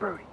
Brody.